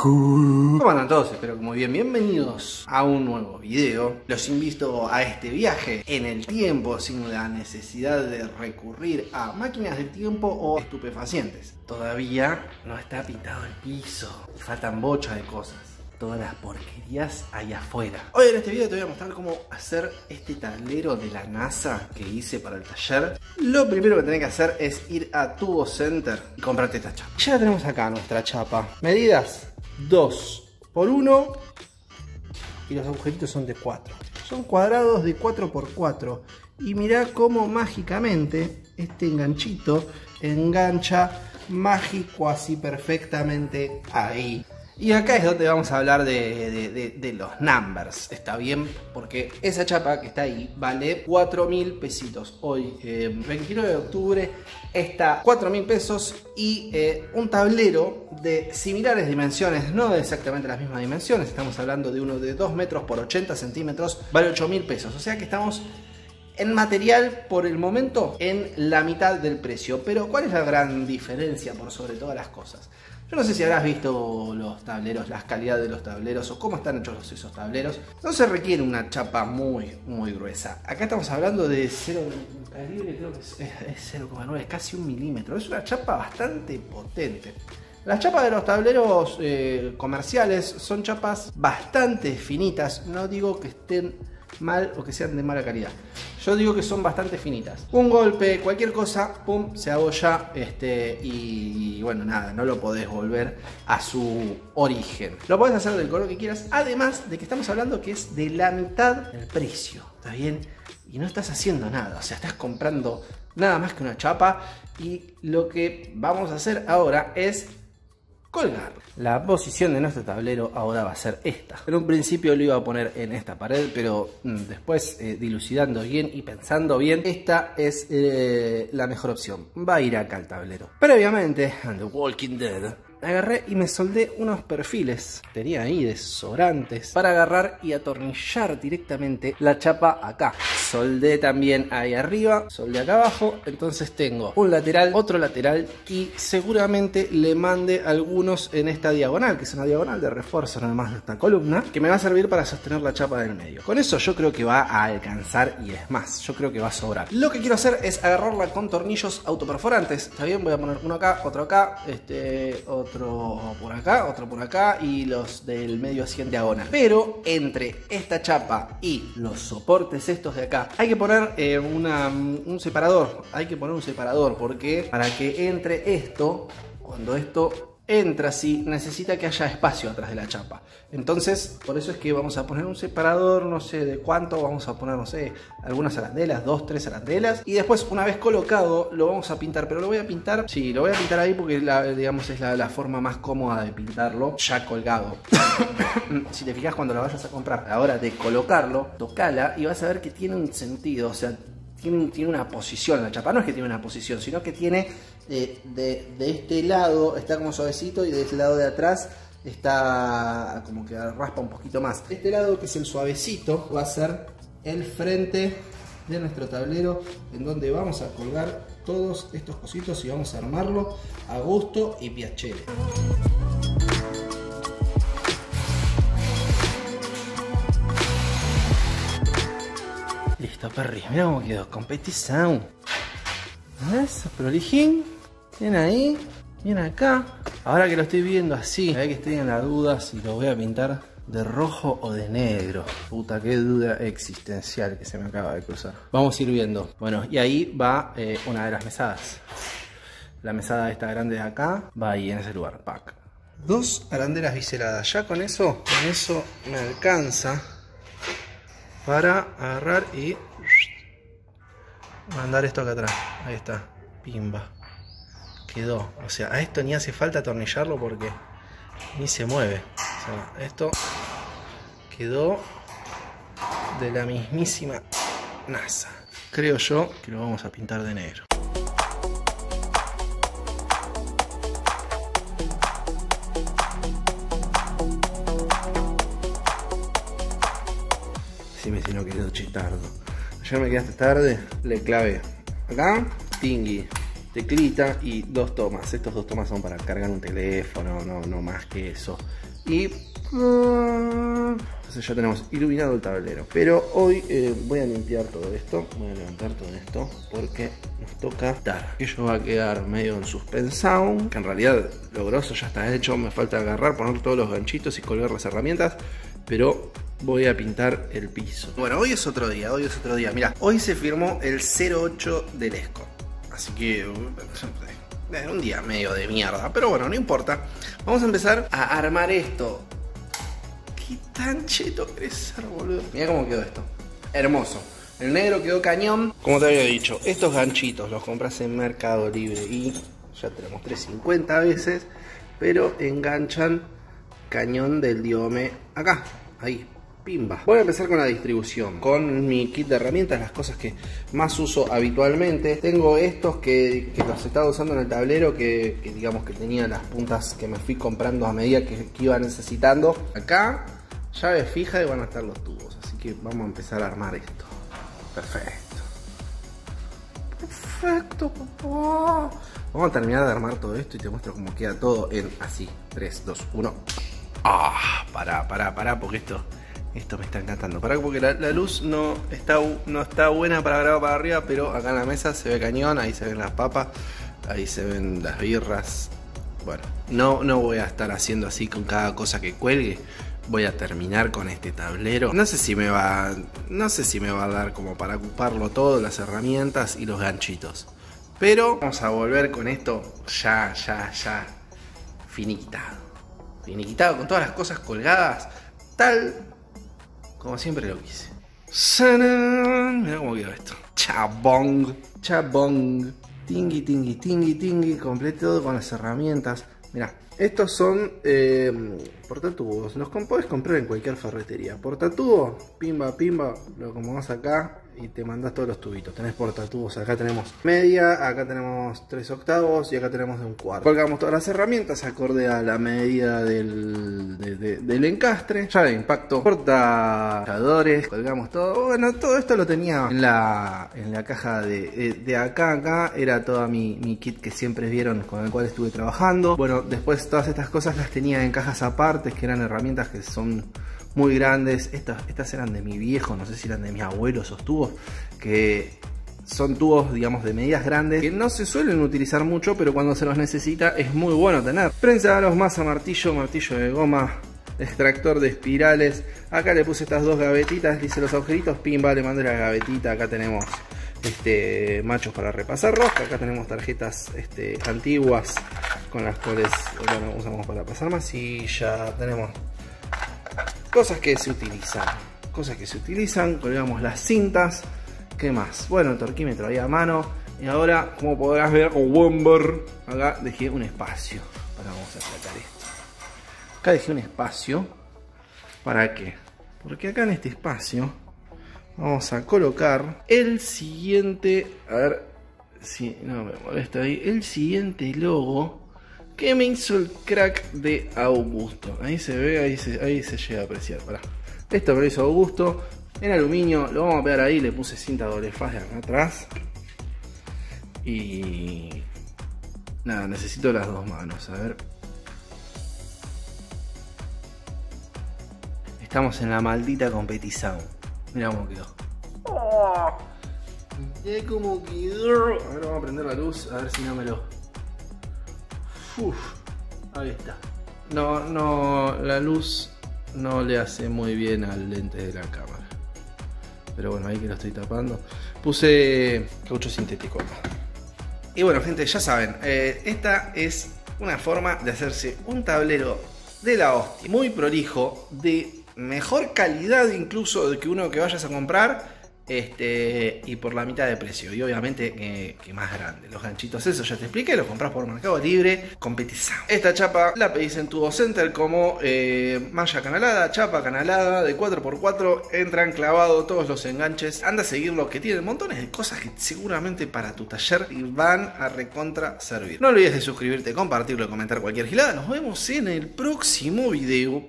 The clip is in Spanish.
¿Cómo andan todos? Espero que muy bien. Bienvenidos a un nuevo video. Los invito a este viaje en el tiempo sin la necesidad de recurrir a máquinas del tiempo o estupefacientes. Todavía no está pintado el piso y faltan bochas de cosas todas las porquerías ahí afuera. Hoy en este video te voy a mostrar cómo hacer este tablero de la NASA que hice para el taller. Lo primero que tenés que hacer es ir a Tubo Center y comprarte esta chapa. Ya tenemos acá nuestra chapa. Medidas 2 por 1 y los agujeritos son de 4. Son cuadrados de 4 por 4 y mirá cómo mágicamente este enganchito engancha mágico así perfectamente ahí. Y acá es donde vamos a hablar de, los numbers, ¿está bien? Porque esa chapa que está ahí vale 4 mil pesitos. Hoy, 29 de octubre, está 4 mil pesos y eh, un tablero de similares dimensiones, no de exactamente las mismas dimensiones, estamos hablando de uno de 2 metros por 80 centímetros, vale 8 mil pesos. O sea que estamos en material por el momento en la mitad del precio. Pero ¿cuál es la gran diferencia por sobre todas las cosas? Yo no sé si habrás visto los tableros, las calidades de los tableros o cómo están hechos esos tableros. No se requiere una chapa muy, muy gruesa. Acá estamos hablando de 0, calibre creo que es 0,9, casi un milímetro. Es una chapa bastante potente. Las chapas de los tableros eh, comerciales son chapas bastante finitas. No digo que estén mal o que sean de mala calidad. Yo digo que son bastante finitas. Un golpe, cualquier cosa, pum, se abolla este, y, bueno, nada, no lo podés volver a su origen. Lo podés hacer del color que quieras, además de que estamos hablando que es de la mitad del precio, ¿está bien? Y no estás haciendo nada, o sea, estás comprando nada más que una chapa y lo que vamos a hacer ahora es colgar. La posición de nuestro tablero ahora va a ser esta. En un principio lo iba a poner en esta pared, pero mm, después eh, dilucidando bien y pensando bien, esta es eh, la mejor opción. Va a ir acá el tablero. Previamente, en The Walking Dead, agarré y me soldé unos perfiles. Tenía ahí de sobrantes para agarrar y atornillar directamente la chapa acá. Soldé también ahí arriba, soldé acá abajo. Entonces tengo un lateral, otro lateral y seguramente le mande algunos en esta diagonal, que es una diagonal de refuerzo nada más de esta columna, que me va a servir para sostener la chapa del medio. Con eso yo creo que va a alcanzar y es más, yo creo que va a sobrar. Lo que quiero hacer es agarrarla con tornillos autoperforantes. Está bien, voy a poner uno acá, otro acá, este, otro otro por acá, otro por acá y los del medio así en diagonal. Pero entre esta chapa y los soportes estos de acá hay que poner eh, un separador. Hay que poner un separador porque para que entre esto, cuando esto entra si necesita que haya espacio atrás de la chapa. Entonces, por eso es que vamos a poner un separador, no sé de cuánto, vamos a poner, no sé, algunas arandelas, dos, tres arandelas. Y después, una vez colocado, lo vamos a pintar. Pero lo voy a pintar, sí, lo voy a pintar ahí porque, la, digamos, es la, forma más cómoda de pintarlo ya colgado. si te fijas cuando lo vayas a comprar, a la hora de colocarlo, tocala y vas a ver que tiene un sentido, o sea, tiene, tiene una posición la chapa. No es que tiene una posición, sino que tiene de, este lado está como suavecito y de este lado de atrás está como que raspa un poquito más. Este lado que es el suavecito va a ser el frente de nuestro tablero en donde vamos a colgar todos estos cositos y vamos a armarlo a gusto y piacere. Listo, perri. Mira cómo quedó. Competición. Eso, prolijín. Bien ahí, bien acá. Ahora que lo estoy viendo así, ve que estoy en la duda si lo voy a pintar de rojo o de negro. Puta, qué duda existencial que se me acaba de cruzar. Vamos a ir viendo. Bueno, y ahí va eh, una de las mesadas. La mesada esta grande de acá va ahí en ese lugar. Pack. Dos arandelas biseladas. Ya con eso, con eso me alcanza para agarrar y mandar esto acá atrás. Ahí está. Pimba quedó. O sea, a esto ni hace falta atornillarlo porque ni se mueve. O sea, esto quedó de la mismísima NASA. Creo yo que lo vamos a pintar de negro. Si me si no quedó chitardo. Ayer me quedaste tarde, le clave acá, tingui, teclita y dos tomas. Estos dos tomas son para cargar un teléfono, no, no más que eso. Y... Entonces ya tenemos iluminado el tablero. Pero hoy eh, voy a limpiar todo esto. Voy a levantar todo esto porque nos toca dar. Aquello va a quedar medio en suspensado. Que en realidad lo grosso ya está hecho. Me falta agarrar, poner todos los ganchitos y colgar las herramientas. Pero voy a pintar el piso. Bueno, hoy es otro día, hoy es otro día. Mira, hoy se firmó el 08 del ESCO. Así que es un día medio de mierda, pero bueno, no importa. Vamos a empezar a armar esto. ¿Qué tan cheto querés ser, boludo? Mira cómo quedó esto. Hermoso. El negro quedó cañón. Como te había dicho, estos ganchitos los compras en Mercado Libre y ya tenemos 350 veces, pero enganchan cañón del diome acá, ahí, Voy a empezar con la distribución, con mi kit de herramientas, las cosas que más uso habitualmente. Tengo estos que, los estaba usando en el tablero, que, digamos que tenía las puntas que me fui comprando a medida que, iba necesitando. Acá, llave fija y van a estar los tubos, así que vamos a empezar a armar esto. Perfecto. Perfecto, papá. Vamos a terminar de armar todo esto y te muestro cómo queda todo en así. 3, 2, 1. Ah, pará, pará, pará, porque esto esto me está encantando. Para porque la, luz no está, no está buena para grabar para arriba, pero acá en la mesa se ve cañón, ahí se ven las papas, ahí se ven las birras. Bueno, no, no voy a estar haciendo así con cada cosa que cuelgue. Voy a terminar con este tablero. No sé si me va. No sé si me va a dar como para ocuparlo todo, las herramientas y los ganchitos. Pero vamos a volver con esto ya, ya, ya. Finiquitado. Finiquitado con todas las cosas colgadas. Tal como siempre lo quise. Mira cómo quedó esto. Chabong. Chabong. Tingui, tingui, tingui, tingui. Completo con las herramientas. Mira, estos son eh, portatubos. Los podés comprar en cualquier ferretería. Portatubo, pimba, pimba. Lo acomodás acá y te mandas todos los tubitos. Tenés portatubos, acá tenemos media, acá tenemos 3 octavos y acá tenemos de un cuarto. Colgamos todas las herramientas acorde a la medida del, del encastre. Ya de impacto, portadores, colgamos todo. Bueno, todo esto lo tenía en la, en la caja de, de acá, acá. Era toda mi, mi kit que siempre vieron con el cual estuve trabajando. Bueno, después todas estas cosas las tenía en cajas aparte, que eran herramientas que son muy grandes. Estas, estas eran de mi viejo, no sé si eran de mi abuelo esos tubos, que son tubos, digamos, de medidas grandes, que no se suelen utilizar mucho, pero cuando se los necesita es muy bueno tener. Prensa los masa martillo, martillo de goma, extractor de espirales. Acá le puse estas dos gavetitas, hice los agujeritos, pimba, le mandé la gavetita. Acá tenemos este, machos para repasar rosca. Acá tenemos tarjetas este, antiguas con las cuales usamos para pasar masilla. Tenemos Cosas que se utilizan. Cosas que se utilizan. Colgamos las cintas. ¿Qué más? Bueno, el torquímetro ahí a mano. Y ahora, como podrás ver, con Womber, acá dejé un espacio. Ahora vamos a sacar esto. Acá dejé un espacio. ¿Para qué? Porque acá en este espacio vamos a colocar el siguiente. A ver si no me molesta ahí. El siguiente logo que me hizo el crack de Augusto. Ahí se ve, ahí se, ahí se llega a apreciar. Esto me lo hizo Augusto en aluminio. Lo vamos a pegar ahí. Le puse cinta doble faz de acá atrás. Y nada, necesito las dos manos. A ver. Estamos en la maldita competición. Mira cómo quedó. Mira cómo quedó. A ver, vamos a prender la luz. A ver si no me lo Uf, ahí está. No, no, la luz no le hace muy bien al lente de la cámara. Pero bueno, ahí que lo estoy tapando. Puse caucho sintético acá. Y bueno, gente, ya saben, eh, esta es una forma de hacerse un tablero de la hostia. Muy prolijo, de mejor calidad incluso de que uno que vayas a comprar este, y por la mitad de precio. Y obviamente que más grande. Los ganchitos, eso ya te expliqué, los compras por Mercado Libre, competición. Esta chapa la pedís en Tubo Center como eh, malla canalada, chapa canalada de 4x4. Entran clavado todos los enganches. Anda a seguir lo que tienen montones de cosas que seguramente para tu taller van a recontra servir. No olvides de suscribirte, compartirlo y comentar cualquier gilada. Nos vemos en el próximo video.